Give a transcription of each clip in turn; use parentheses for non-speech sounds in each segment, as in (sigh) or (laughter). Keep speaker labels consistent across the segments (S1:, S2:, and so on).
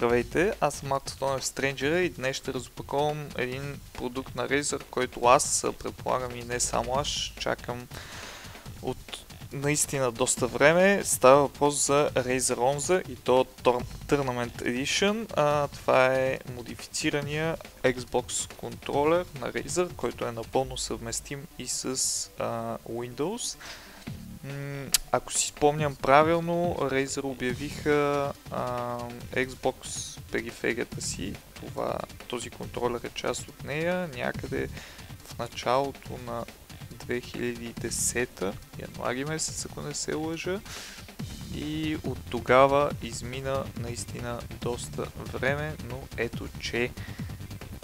S1: Здравейте, аз съм Антонов Стренджера и днес ще разопаковам един продукт на Razer, който аз предполагам и не само аз чакам от наистина доста време. Става въпрос за Razer Onza и то Tournament Edition. А, това е модифицирания Xbox контролер на Razer, който е напълно съвместим и с а, Windows. Ако си спомням правилно, Razer обявиха а, Xbox периферията си. Това, този контролер е част от нея някъде в началото на 2010 януари месец, ако не се лъжа. И от тогава измина наистина доста време, но ето че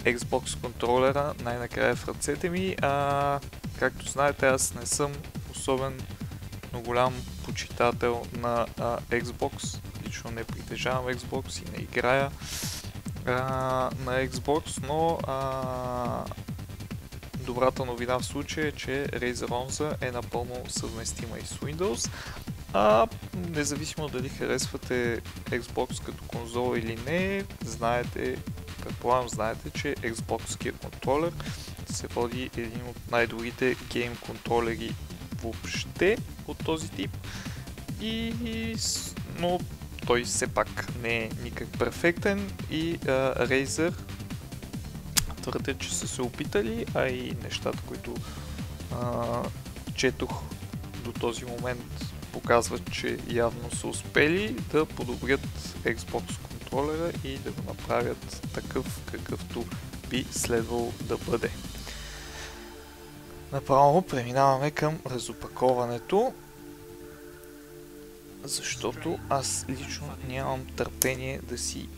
S1: Xbox контролера най-накрая е в ръцете ми. А, както знаете, аз не съм особен но голям почитател на а, Xbox. Лично не притежавам Xbox и не играя а, на Xbox, но а, добрата новина в случая е, че Razer Onza е напълно съвместима и с Windows. А независимо дали харесвате Xbox като конзола или не, знаете, предполагам знаете, че Xbox контролер се води един от най-добрите гейм контролери въобще от този тип. И, но той все пак не е никак перфектен и uh, Razer твърдят, че са се опитали, а и нещата, които uh, четох до този момент показват, че явно са успели да подобрят Xbox контролера и да го направят такъв, какъвто би следвал да бъде. Направо преминаваме към разопаковането, защото аз лично нямам търпение да си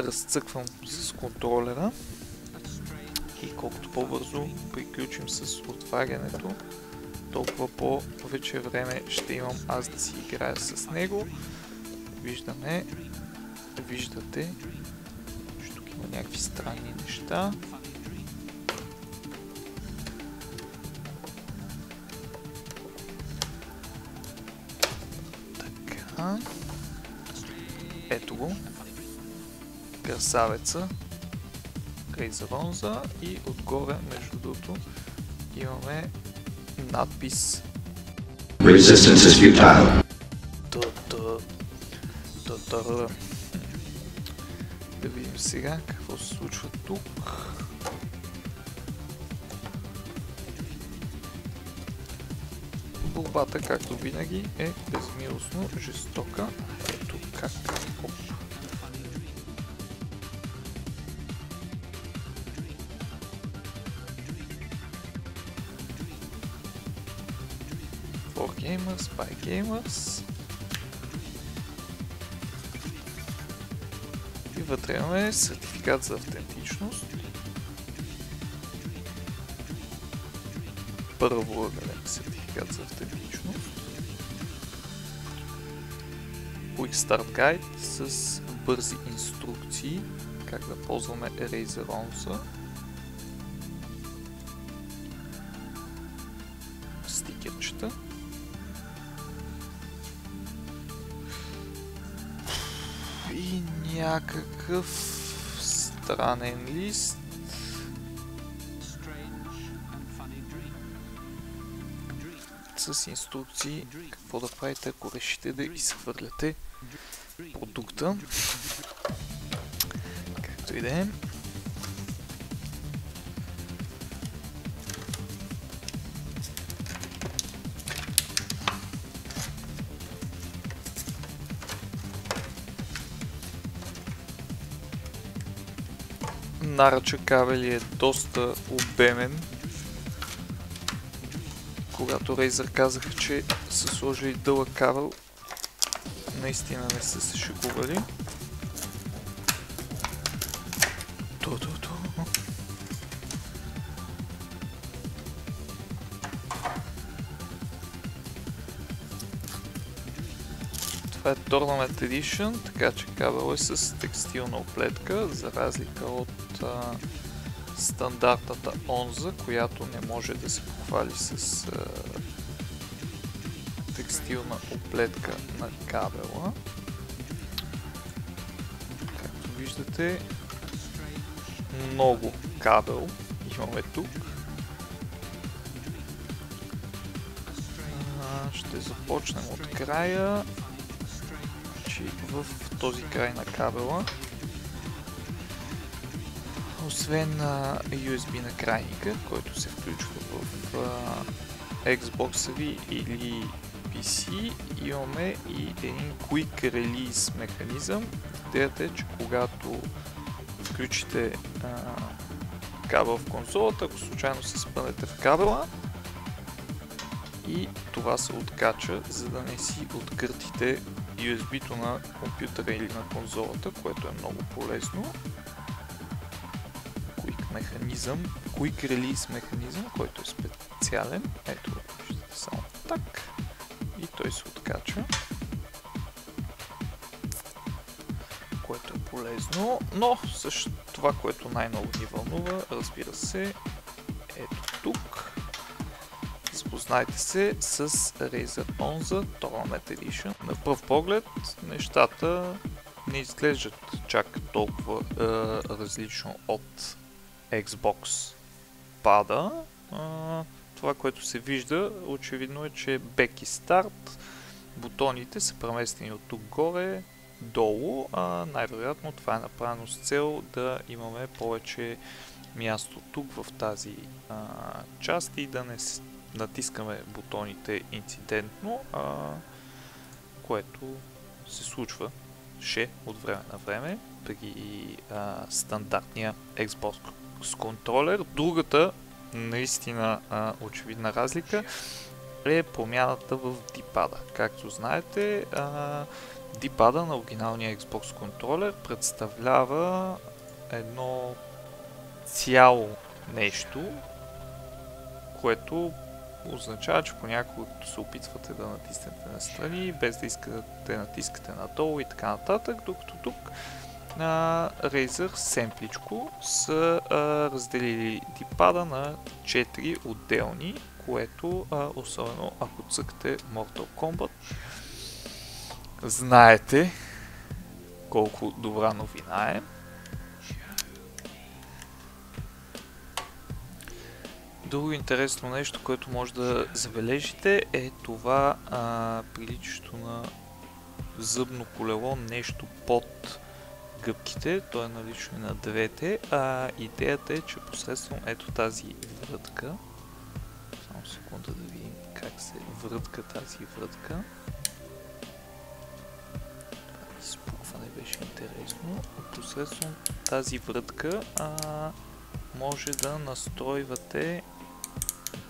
S1: разцъквам с контролера и колкото по-бързо приключим с отварянето, толкова повече време ще имам аз да си играя с него. Виждаме, виждате, че тук има някакви странни неща. Ето го. Красавеца. Рейзаронза и отгоре, между другото, имаме надпис Resistance is futile. Да видим сега какво се случва тук. Борбата, както винаги, е безмилостно жестока. Ето как. Оп. For Gamers, by Gamers. И вътре имаме сертификат за автентичност. Първо сертификат за автентичност. Quick Start Guide с бързи инструкции как да ползваме Razer Onsa. Стикерчета. И някакъв странен лист с инструкции какво да правите, ако решите да изхвърляте продукта. Както и да е. Наръча кабели е доста обемен когато Razer казаха, че са сложили дълъг кабел, наистина не са се шегували. То. Това е Tournament Edition, така че кабел е с текстилна оплетка, за разлика от а, стандартната онза, която не може да се похвали с а, текстилна оплетка на кабела. виждате много кабел имаме тук. ще започнем от края. Значи в този край на кабела освен USB на крайника, който се включва в Xbox ви или PC, имаме и един Quick Release механизъм. Идеята е, че когато включите а, кабел в конзолата, ако случайно се спънете в кабела и това се откача, за да не си откъртите USB-то на компютъра или на конзолата, което е много полезно. Механизъм, Quick Release механизъм, който е специален. Ето, само так. И той се откача. Което е полезно, но също това, което най-много ни вълнува, разбира се, ето тук. Запознайте се с Razer Onza Tournament Edition. На пръв поглед нещата не изглеждат чак толкова е, различно от Xbox пада. това, което се вижда, очевидно е, че back и старт, бутоните са преместени от тук горе долу, а най-вероятно това е направено с цел да имаме повече място тук в тази а, част и да не натискаме бутоните инцидентно, а, което се случва ще от време на време при а, стандартния Xbox с контролер. Другата наистина а, очевидна разлика е промяната в дипада. Както знаете, а, дипада на оригиналния Xbox контролер представлява едно цяло нещо, което означава, че понякога се опитвате да натиснете на страни, без да искате да натискате надолу и така нататък, докато тук на Razer семпличко са а, разделили дипада на 4 отделни, което а, особено ако цъкате Mortal Kombat, знаете колко добра новина е. Друго интересно нещо, което може да забележите е това а, приличащо на зъбно колело, нещо под гъбките, то е налично и на двете, а идеята е, че посредством ето тази врътка, само секунда да видим как се врътка тази врътка, изпукване беше интересно, посредством тази врътка а, може да настройвате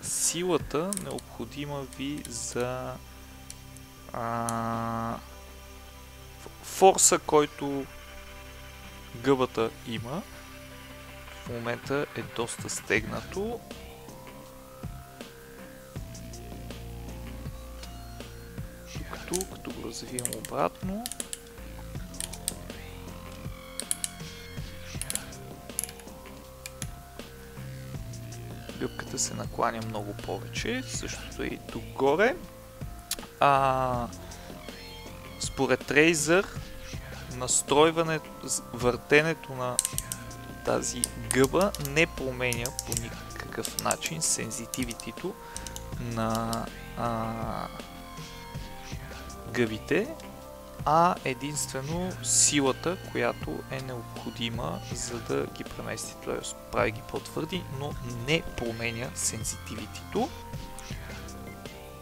S1: силата необходима ви за а, форса, който гъбата има. В момента е доста стегнато. Докато, като го развием обратно, гъбката се накланя много повече. Същото е и тук горе. А, според Razer настройването, въртенето на тази гъба не променя по никакъв начин сензитивитито на а, гъбите, а единствено силата, която е необходима за да ги премести. Т.е. прави ги по-твърди, но не променя сензитивитито.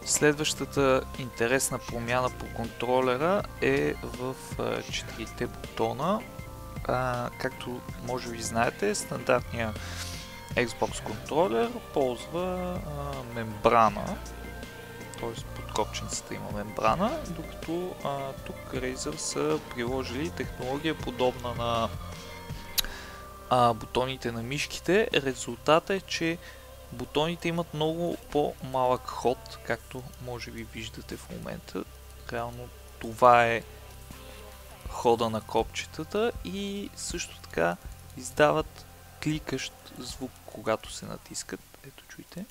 S1: Следващата интересна промяна по контролера е в четирите бутона. А, както може би знаете, стандартният Xbox контролер ползва а, мембрана, т.е. под копченцата има мембрана, докато а, тук Razer са приложили технология подобна на а, бутоните на мишките. Резултатът е, че Бутоните имат много по-малък ход, както може би виждате в момента. Реално това е хода на копчетата и също така издават кликащ звук, когато се натискат. Ето чуйте.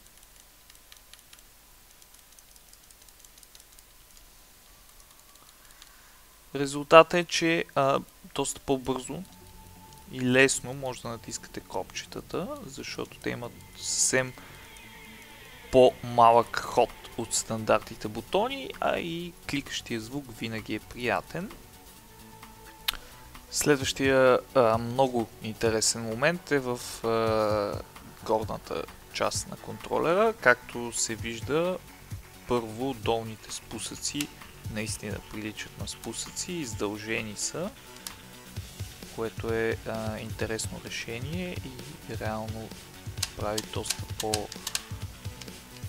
S1: Резултатът е, че а, доста по-бързо и лесно може да натискате копчетата, защото те имат съвсем по-малък ход от стандартните бутони, а и кликащия звук винаги е приятен. Следващия а, много интересен момент е в а, горната част на контролера. Както се вижда, първо долните спусъци наистина приличат на спусъци, издължени са, което е а, интересно решение и реално прави доста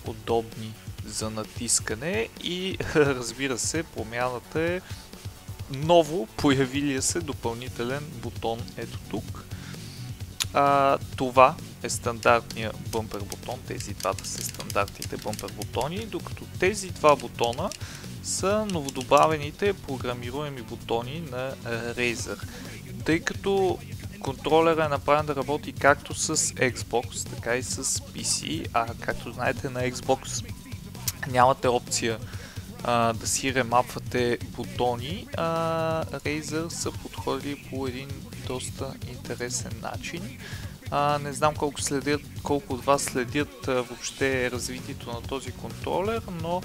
S1: по-удобни за натискане и (laughs) разбира се промяната е ново появилия се допълнителен бутон ето тук. А, това е стандартния бъмпер бутон, тези двата са стандартните бъмпер бутони, докато тези два бутона са новодобавените програмируеми бутони на Razer. Тъй като контролера е направен да работи както с Xbox, така и с PC, а както знаете на Xbox нямате опция а, да си ремапвате бутони, а, Razer са подходили по един доста интересен начин. А, не знам колко, следят, колко от вас следят а, въобще развитието на този контролер, но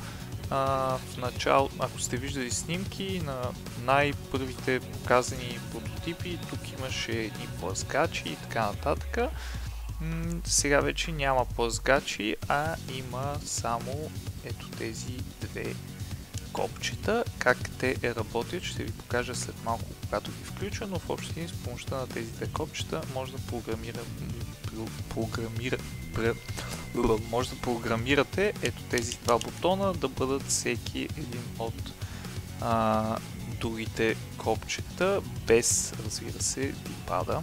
S1: а, в начало, ако сте виждали снимки на най-първите показани прототипи, тук имаше едни плъзгачи и така нататък. Сега вече няма плъзгачи, а има само ето тези две копчета. Как те е работят, ще ви покажа след малко, когато ги включа, но в общи с помощта на тези две копчета може да програмира, програмира, може да програмирате ето тези два бутона да бъдат всеки един от а, другите копчета, без, разбира се, ви пада.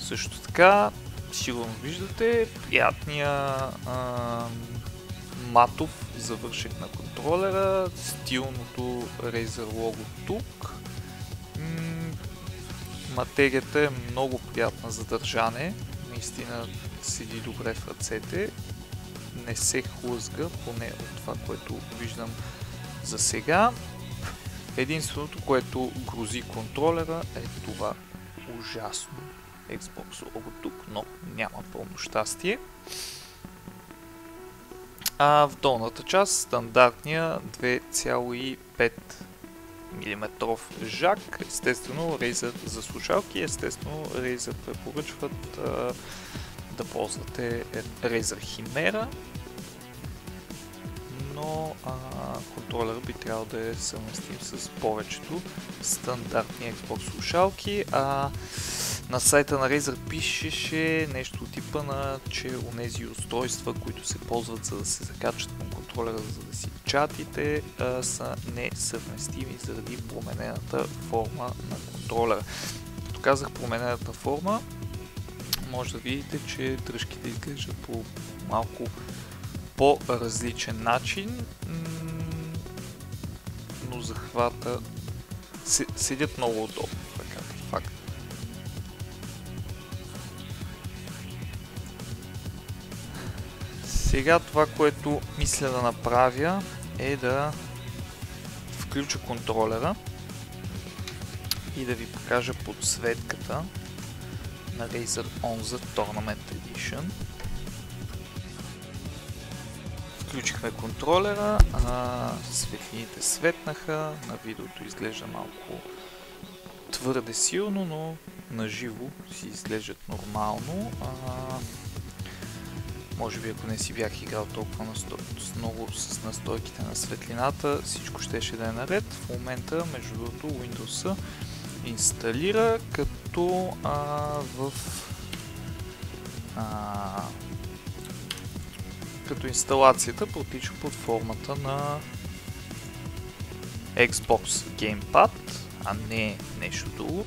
S1: Също така, сигурно виждате, приятния а, матов завършек на контролера, стилното Razer лого тук. Материята е много приятна за държане, наистина седи добре в ръцете, не се хлъзга, поне от това, което виждам за сега. Единственото, което грози контролера е това ужасно Xbox лого тук, но няма пълно щастие. А в долната част стандартния 2,5 мм жак, естествено Razer за слушалки, естествено Razer препоръчват а, да ползвате Razer Chimera, но а, контролер би трябвало да е съвместим с повечето стандартни Xbox слушалки, а на сайта на Razer пишеше нещо типа на, че онези устройства, които се ползват за да се закачат към контролера, за да си чатите, а, са несъвместими заради променената форма на контролера. Като казах променената форма, може да видите, че дръжките изглеждат по малко по-различен начин, но захвата седят много удобно. Сега това, което мисля да направя е да включа контролера и да ви покажа подсветката на Razer Onza Tournament Edition. Включихме контролера, светлините светнаха, на видеото изглежда малко твърде силно, но на живо си изглеждат нормално. А, може би ако не си бях играл толкова с много с настойките на светлината, всичко щеше да е наред. В момента, между другото, Windows инсталира, като а, в а, като инсталацията протича под формата на Xbox Gamepad, а не нещо друго.